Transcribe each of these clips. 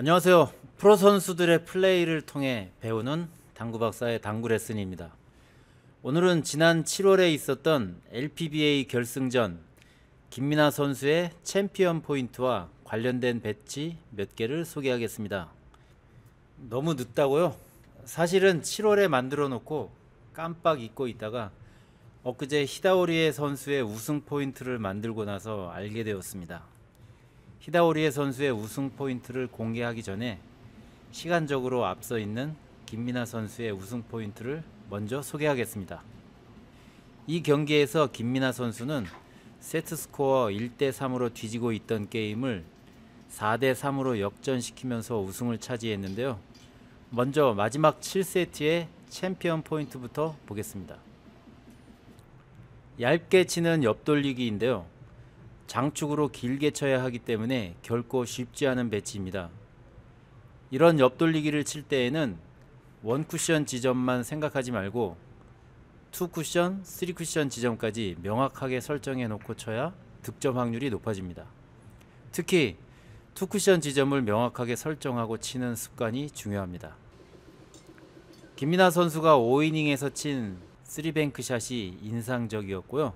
안녕하세요. 프로 선수들의 플레이를 통해 배우는 당구 박사의 당구 레슨입니다. 오늘은 지난 7월에 있었던 LPBA 결승전 김민아 선수의 챔피언 포인트와 관련된 배치 몇 개를 소개하겠습니다. 너무 늦다고요? 사실은 7월에 만들어 놓고 깜빡 잊고 있다가 엊그제 히다오리에 선수의 우승 포인트를 만들고 나서 알게 되었습니다. 히다오리에 선수의 우승 포인트를 공개하기 전에 시간적으로 앞서 있는 김민아 선수의 우승 포인트를 먼저 소개하겠습니다. 이 경기에서 김민아 선수는 세트 스코어 1대 3으로 뒤지고 있던 게임을 4대 3으로 역전시키면서 우승을 차지했는데요. 먼저 마지막 7세트의 챔피언 포인트부터 보겠습니다. 얇게 치는 옆돌리기인데요. 장축으로 길게 쳐야 하기 때문에 결코 쉽지 않은 배치입니다. 이런 옆돌리기를 칠 때에는 원 쿠션 지점만 생각하지 말고 투 쿠션, 쓰리 쿠션 지점까지 명확하게 설정해 놓고 쳐야 득점 확률이 높아집니다. 특히 투 쿠션 지점을 명확하게 설정하고 치는 습관이 중요합니다. 김민아 선수가 5이닝에서 친 3뱅크 샷이 인상적이었고요.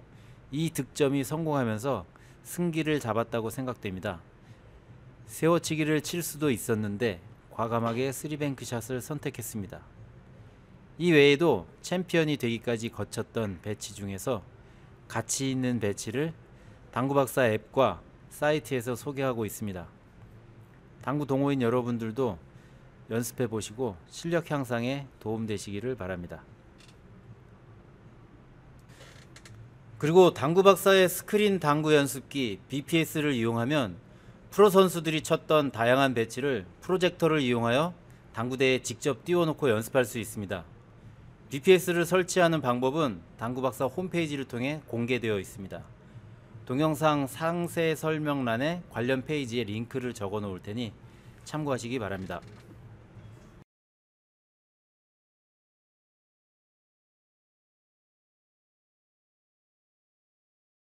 이 득점이 성공하면서 승기를 잡았다고 생각됩니다. 세워치기를 칠 수도 있었는데 과감하게 3뱅크 샷을 선택했습니다. 이 외에도 챔피언이 되기까지 거쳤던 배치 중에서 가치 있는 배치를 당구박사 앱과 사이트에서 소개하고 있습니다. 당구 동호인 여러분들도 연습해 보시고 실력 향상에 도움 되시기를 바랍니다. 그리고 당구 박사의 스크린 당구 연습기 BPS를 이용하면 프로 선수들이 쳤던 다양한 배치를 프로젝터를 이용하여 당구대에 직접 띄워놓고 연습할 수 있습니다. BPS를 설치하는 방법은 당구 박사 홈페이지를 통해 공개되어 있습니다. 동영상 상세 설명란에 관련 페이지에 링크를 적어 놓을 테니 참고하시기 바랍니다.